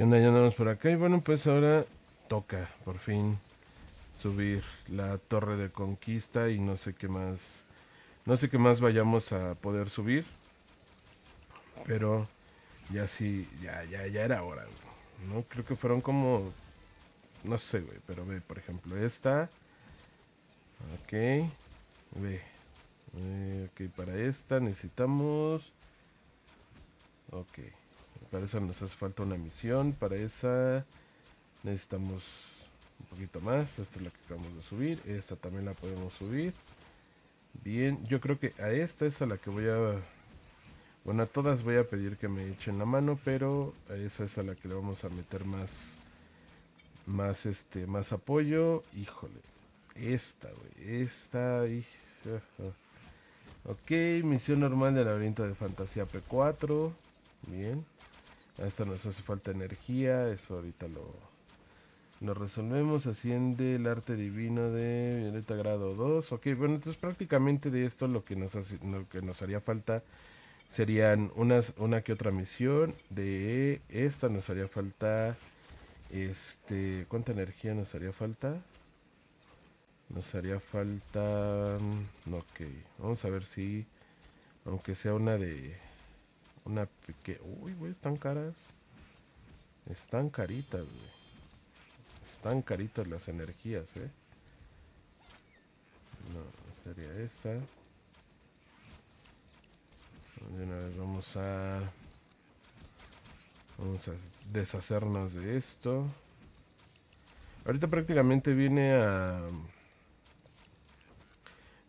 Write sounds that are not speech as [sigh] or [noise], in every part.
¿Qué onda? Ya andamos por acá. Y bueno, pues ahora toca, por fin, subir la torre de conquista y no sé qué más. No sé qué más vayamos a poder subir. Pero ya sí, ya, ya, ya era hora. ¿no? Creo que fueron como. No sé, güey. Pero ve, por ejemplo, esta. Ok. Ve. Eh, ok, para esta necesitamos. Ok. Para esa nos hace falta una misión. Para esa necesitamos un poquito más. Esta es la que acabamos de subir. Esta también la podemos subir. Bien, yo creo que a esta es a la que voy a... Bueno, a todas voy a pedir que me echen la mano, pero a esa es a la que le vamos a meter más... Más, este, más apoyo. Híjole. Esta, güey. Esta... Ok, misión normal del laberinto de fantasía P4. Bien. A esta nos hace falta energía. Eso ahorita lo, lo resolvemos. Asciende el arte divino de Violeta grado 2. Ok, bueno, entonces prácticamente de esto lo que nos, hace, lo que nos haría falta serían una que otra misión. De esta nos haría falta... Este, ¿cuánta energía nos haría falta? Nos haría falta... mm, Ok, vamos a ver si... Aunque sea una de... Una pequeña... Uy, güey, están caras. Están caritas, güey. Están caritas las energías, ¿eh? No, sería esta. De una vez vamos a... Vamos a deshacernos de esto. Ahorita prácticamente viene a...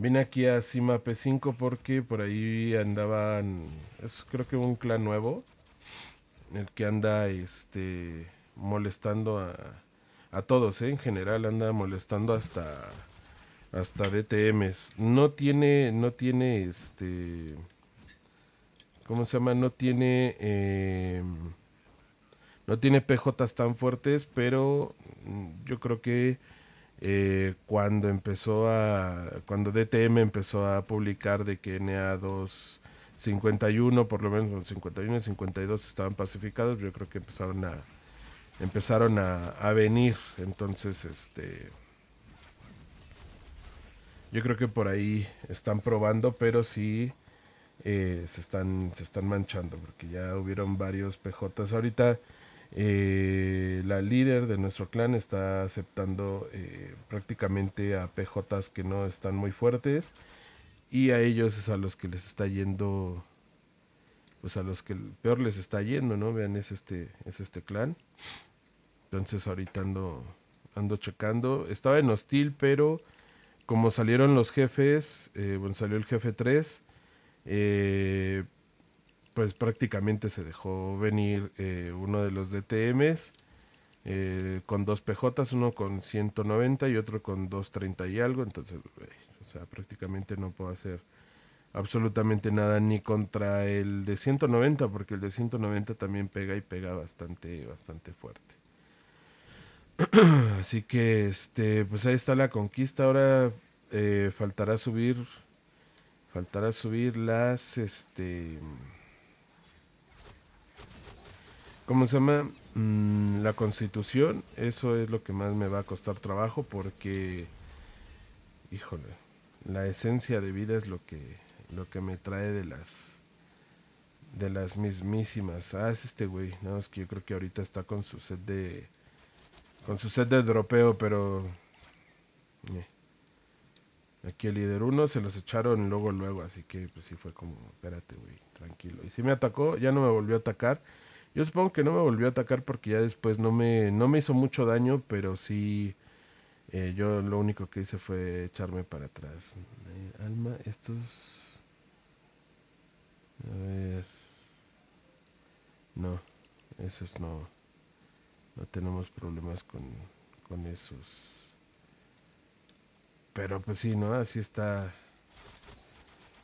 Vine aquí a Cima P5 porque por ahí andaban. Es creo que un clan nuevo. El que anda este molestando a, a todos, ¿eh? en general anda molestando hasta hasta DTMs. No tiene, no tiene este. ¿Cómo se llama? No tiene. eh, no tiene PJs tan fuertes, pero mm, yo creo que eh, cuando empezó a cuando DTM empezó a publicar de que NA2 51 por lo menos 51 y 52 estaban pacificados yo creo que empezaron a empezaron a, a venir. Entonces este yo creo que por ahí están probando pero sí eh, se están se están manchando porque ya hubieron varios PJs ahorita eh, la líder de nuestro clan está aceptando eh, prácticamente a PJs que no están muy fuertes y a ellos es a los que les está yendo pues a los que peor les está yendo no vean es este es este clan. Entonces ahorita ando ando checando. Estaba en hostil pero como salieron los jefes eh, bueno salió el jefe 3 eh, pues prácticamente se dejó venir eh, uno de los DTMs eh, con dos PJs, uno con 190 y otro con 230 y algo. Entonces, o sea, prácticamente no puedo hacer absolutamente nada ni contra el de 190, porque el de 190 también pega y pega bastante, bastante fuerte. [clears throat] Así que, este, pues ahí está la conquista. Ahora eh, faltará subir, faltará subir las, este. ¿Cómo se llama? Mm, la constitución, eso es lo que más me va a costar trabajo porque, híjole, la esencia de vida es lo que, lo que me trae de las, de las mismísimas. Ah, es este güey, no, es que yo creo que ahorita está con su set de, con su set de dropeo, pero, eh. aquí el líder 1 se los echaron luego, luego, así que pues sí fue como, espérate, güey, tranquilo. Y si me atacó, ya no me volvió a atacar. Yo supongo que no me volvió a atacar porque ya después no me, no me hizo mucho daño, pero sí, eh, yo lo único que hice fue echarme para atrás. Eh, alma, estos... A ver... No, esos no. No tenemos problemas con, con esos. Pero pues sí, ¿no? Así está...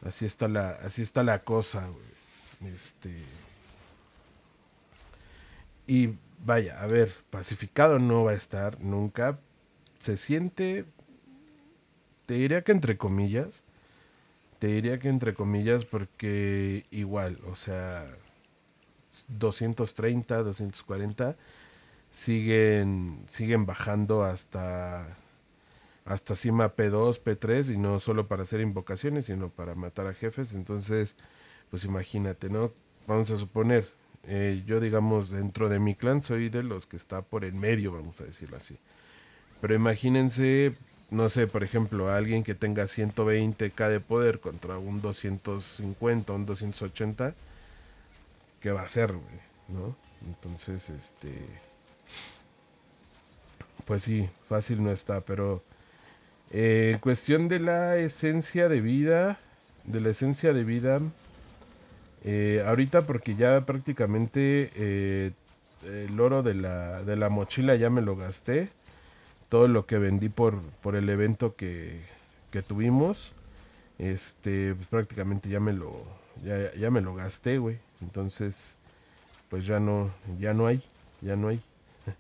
Así está la, así está la cosa, güey. Este... Y vaya, a ver, pacificado no va a estar nunca. Se siente, te diría que entre comillas, te diría que entre comillas porque igual, o sea, 230, 240, siguen, siguen bajando hasta, hasta cima P2, P3, y no solo para hacer invocaciones, sino para matar a jefes. Entonces, pues imagínate, ¿no? Vamos a suponer, eh, yo digamos, dentro de mi clan soy de los que está por el medio, vamos a decirlo así. Pero imagínense, no sé, por ejemplo, alguien que tenga 120k de poder contra un 250, un 280, ¿qué va a hacer, güey? ¿No? Entonces, este... Pues sí, fácil no está, pero... Eh, cuestión de la esencia de vida, de la esencia de vida, eh, ahorita porque ya prácticamente eh, el oro de la, de la mochila ya me lo gasté todo lo que vendí por, por el evento que, tuvimos, este, pues prácticamente ya me lo, ya, me lo gasté, güey. Entonces, pues ya no, ya no hay, ya no hay. [laughs]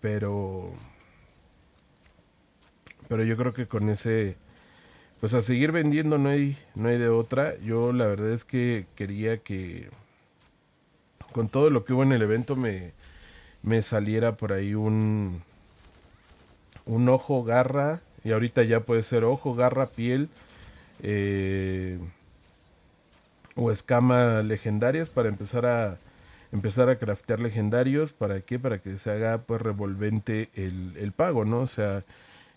Pero, pero yo creo que con ese, pues a seguir vendiendo no hay, no hay de otra. Yo la verdad es que quería que con todo lo que hubo en el evento me, me saliera por ahí un, un ojo, garra, y ahorita ya puede ser ojo, garra, piel eh, o escama legendarias para empezar a empezar a craftear legendarios. ¿Para qué? Para que se haga pues revolvente el, el pago, ¿no? O sea,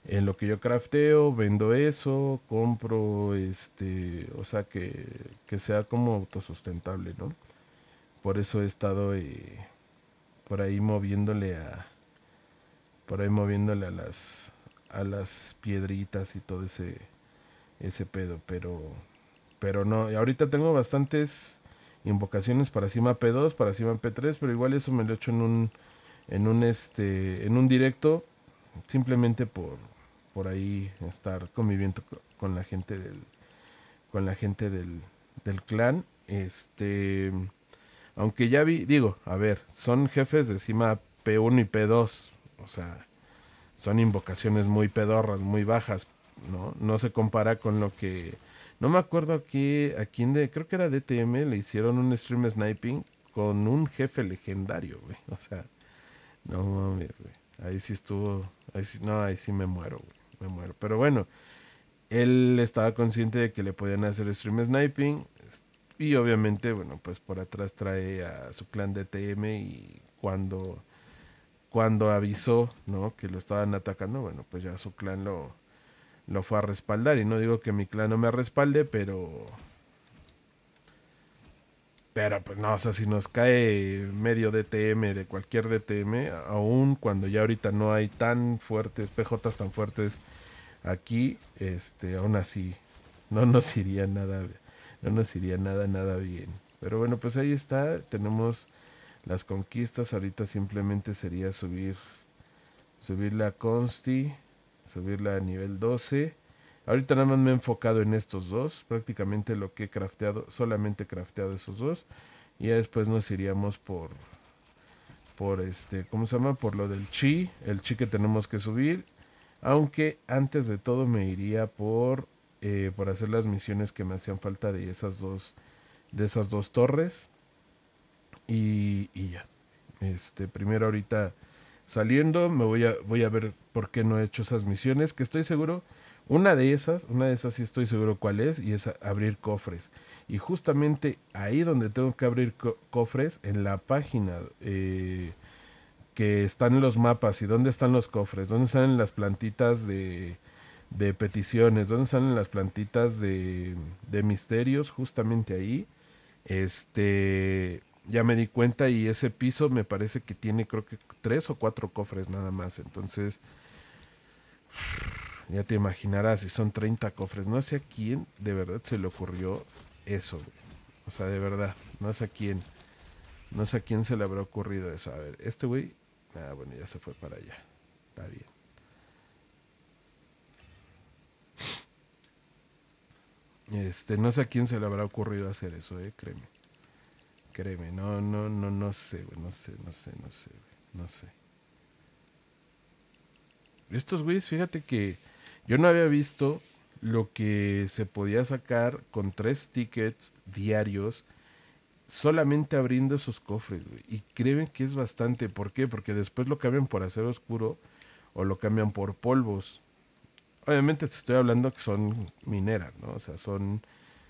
en lo que yo crafteo, vendo eso, compro, este, o sea, que, que sea como autosustentable, ¿no? Por eso he estado... Eh, por ahí moviéndole a por ahí moviéndole a las a las piedritas y todo ese ese pedo, pero pero no, ahorita tengo bastantes invocaciones para cima P2, para cima P3, pero igual eso me lo he hecho en un en un este en un directo simplemente por por ahí estar conviviendo con la gente del con la gente del, del clan este aunque ya vi, digo, a ver, son jefes de cima P1 y P2. O sea, son invocaciones muy pedorras, muy bajas, ¿no? No se compara con lo que... No me acuerdo aquí, a quién de... Creo que era DTM, le hicieron un stream sniping con un jefe legendario, güey. O sea, no mames, güey. Ahí sí estuvo... Ahí no, ahí sí me muero, güey. Me muero. Pero bueno, él estaba consciente de que le podían hacer stream sniping. Y obviamente, bueno, pues por atrás trae a su clan de TM y cuando, cuando avisó, ¿no? Que lo estaban atacando, bueno, pues ya su clan lo, lo fue a respaldar. Y no digo que mi clan no me respalde, pero... Pero pues no, o sea, si nos cae medio DTM de cualquier DTM, aún cuando ya ahorita no hay tan fuertes, PJs tan fuertes aquí, este, aún así, no nos iría nada no nos iría nada, nada bien. Pero bueno, pues ahí está, tenemos las conquistas, ahorita simplemente sería subir, subir la consti, subirla a nivel 12. Ahorita nada más me he enfocado en estos dos, prácticamente lo que he crafteado, solamente he crafteado esos dos. Y ya después nos iríamos por, por este, ¿cómo se llama? Por lo del chi, el chi que tenemos que subir. Aunque antes de todo me iría por eh, por hacer las misiones que me hacían falta de esas dos, de esas dos torres. Y, ya. Este, primero ahorita saliendo, me voy a, voy a ver por qué no he hecho esas misiones, que estoy seguro, una de esas, una de esas sí estoy seguro cuál es, y es abrir cofres. Y justamente ahí donde tengo que abrir cofres, en la página eh, que están los mapas y dónde están los cofres, dónde están las plantitas de, de peticiones, donde salen las plantitas de, de misterios, justamente ahí. Este, ya me di cuenta y ese piso me parece que tiene creo que tres o cuatro cofres nada más. Entonces, ya te imaginarás si son 30 cofres. No sé a quién de verdad se le ocurrió eso. O sea, de verdad, no sé a quién. No sé a quién se le habrá ocurrido eso. A ver, este güey, ah, bueno, ya se fue para allá. Está bien. Este, no sé a quién se le habrá ocurrido hacer eso, eh, créeme. Créeme, no, no, no, no sé, güey, no sé, no sé, no sé, no sé. Estos güeyes, fíjate que yo no había visto, lo que se podía sacar con tres tickets diarios solamente abriendo esos cofres. Y creen que es bastante. ¿Por qué? Porque después lo cambian por acero oscuro o lo cambian por polvos. Obviamente te estoy hablando que son mineras, ¿no? O sea, son,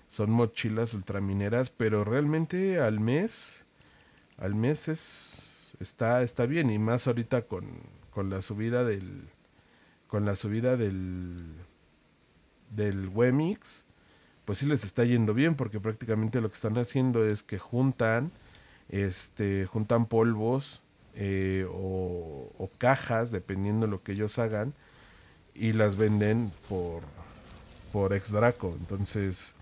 son mochilas ultramineras, pero realmente al mes, al mes es, está, está bien. Y más ahorita con, con la subida del, con la subida del, del Wemix, pues sí les está yendo bien porque prácticamente lo que están haciendo es que juntan, este, juntan polvos eh, o, cajas, dependiendo de lo que ellos hagan, y las venden por, por ex Draco. Entonces,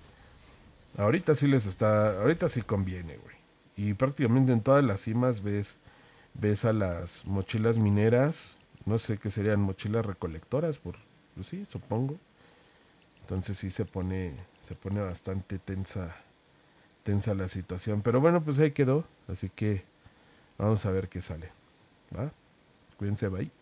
ahorita sí les está, ahorita sí conviene, güey. Y prácticamente en todas las cimas ves, ves a las mochilas mineras, no sé qué serían mochilas recolectoras, por, pues sí, supongo. Entonces sí se pone, se pone bastante tensa, tensa la situación. Pero bueno, pues ahí quedó. Así que vamos a ver qué sale. ¿Va? Cuídense, bye.